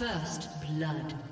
First blood.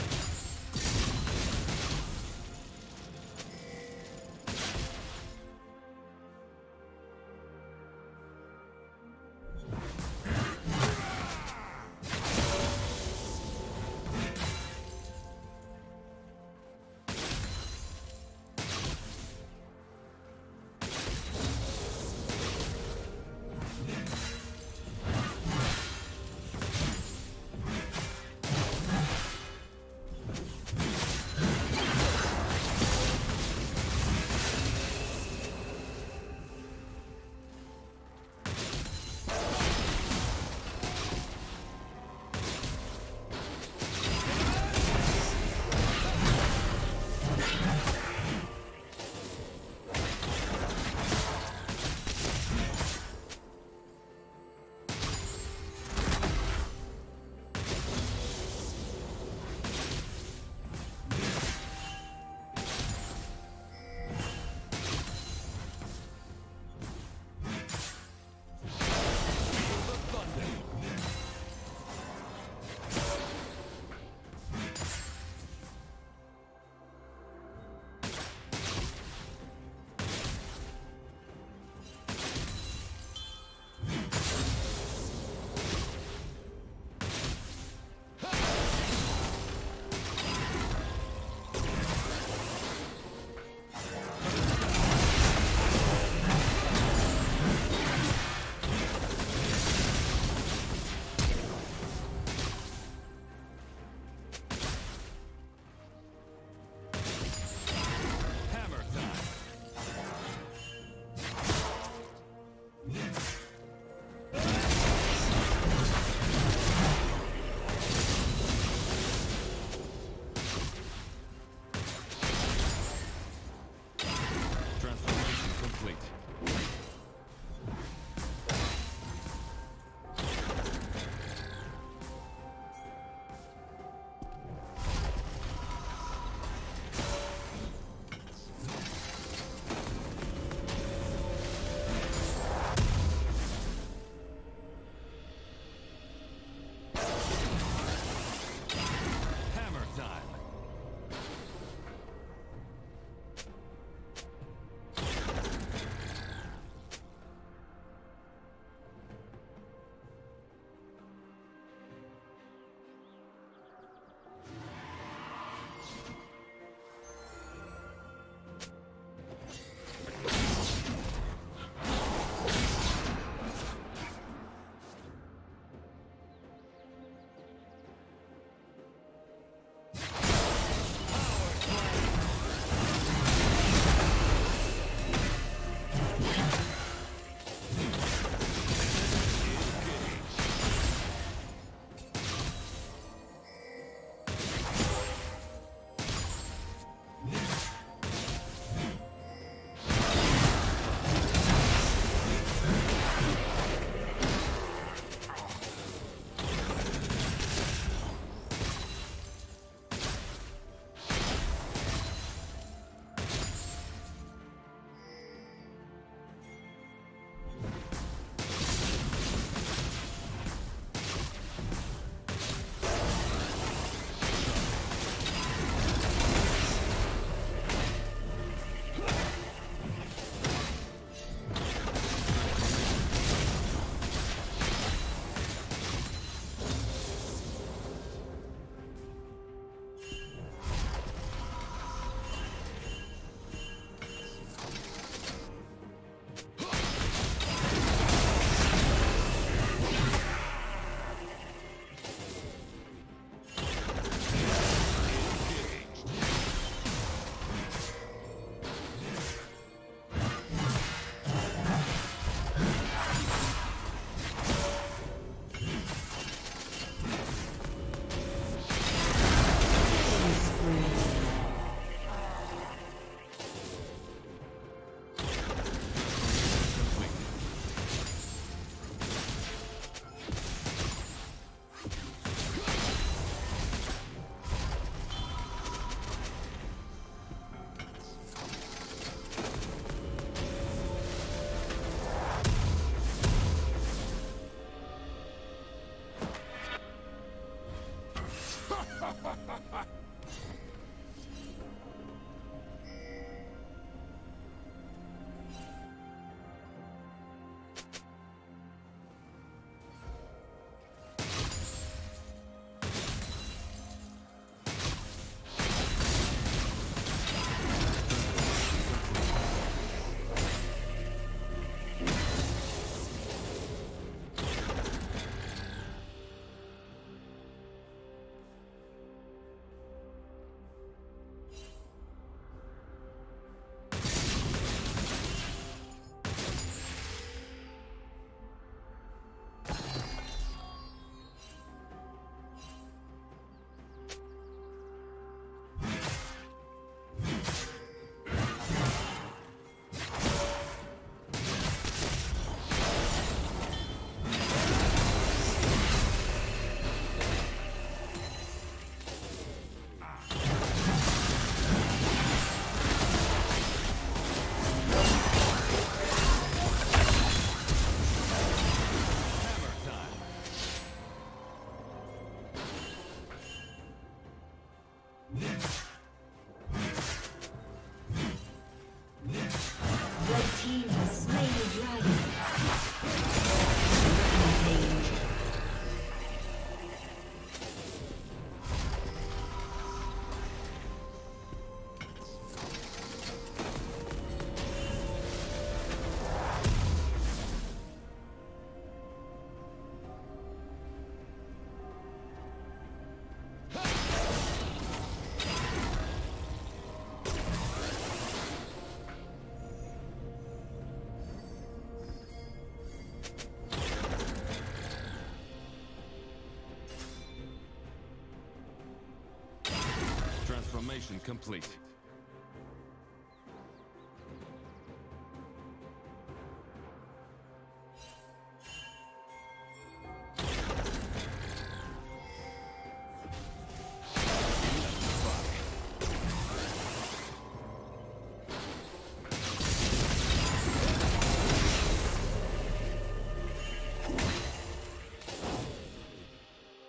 Transformation complete.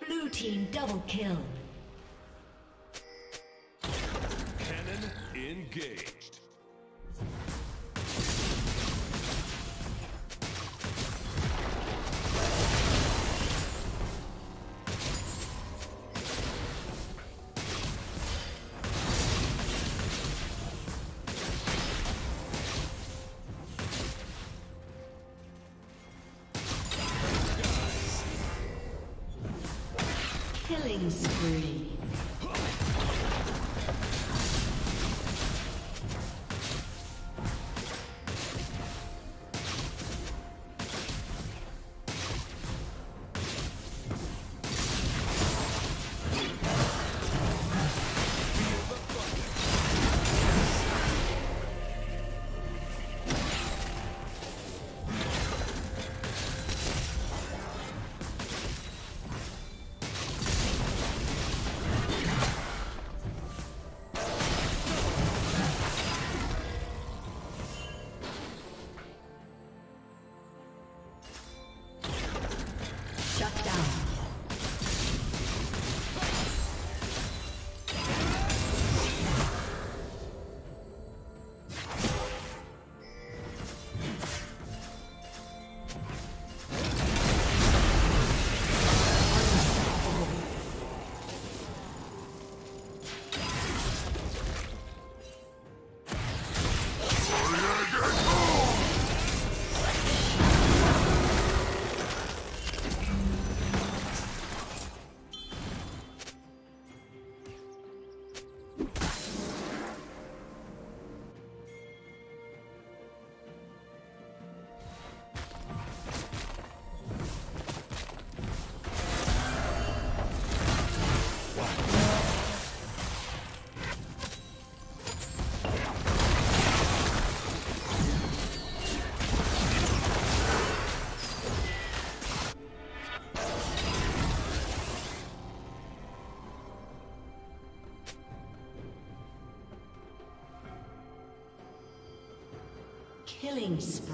Blue team double kill. Engaged. Killing spree.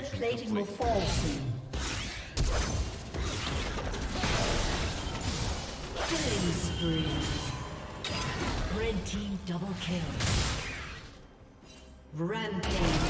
Turret plating will fall soon. Killing spree. Red team double kill. Rampage.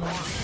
Destroyed.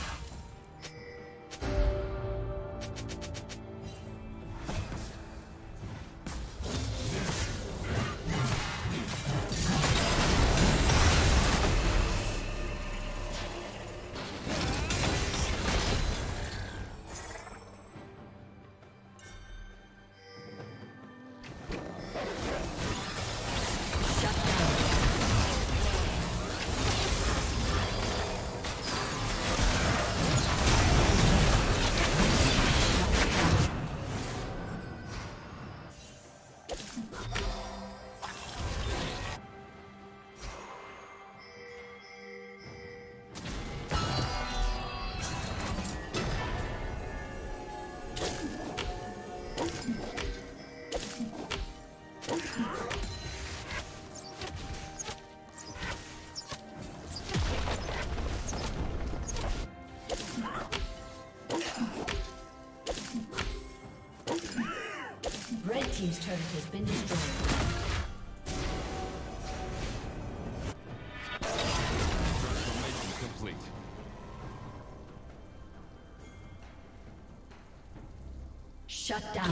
Shut down.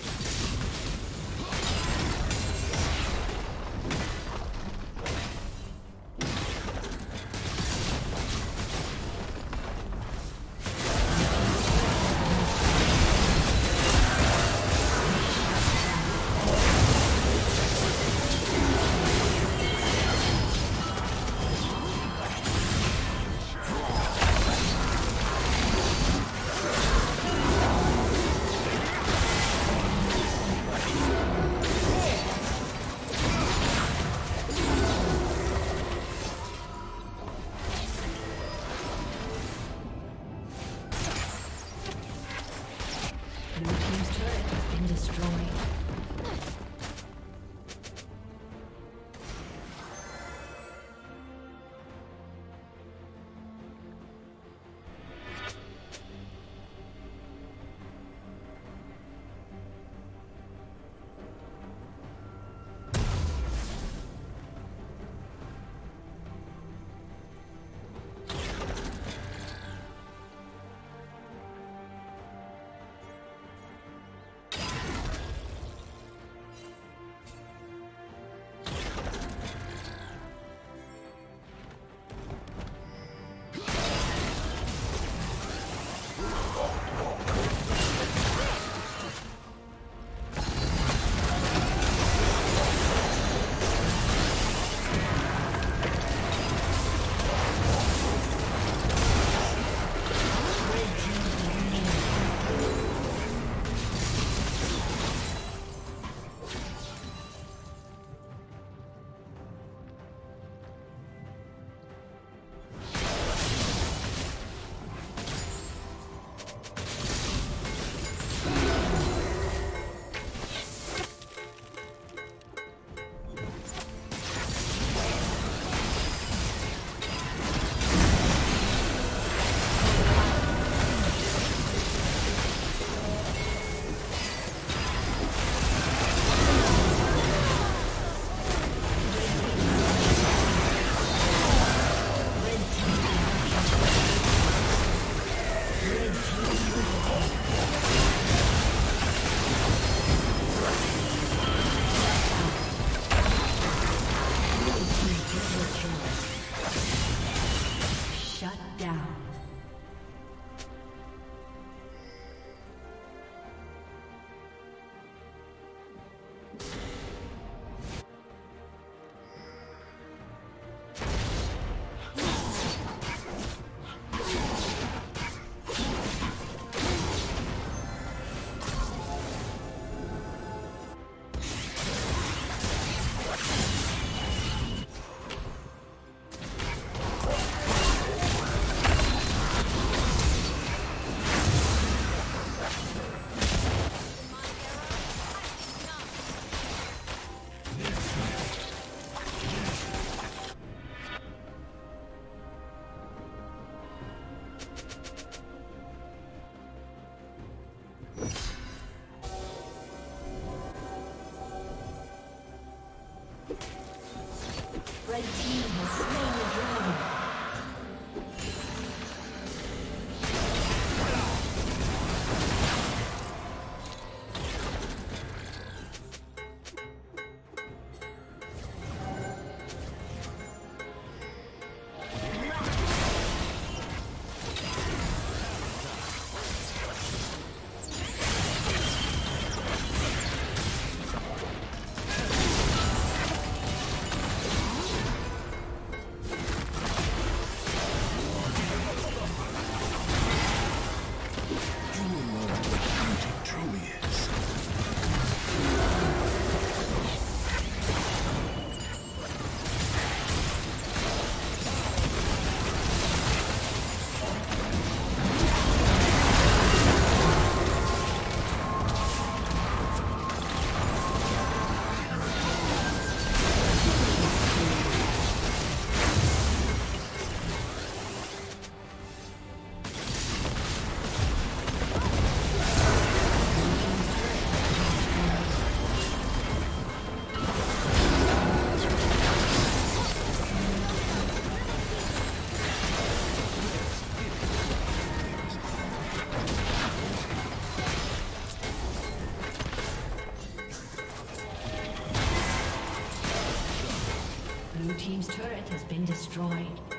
Destroyed.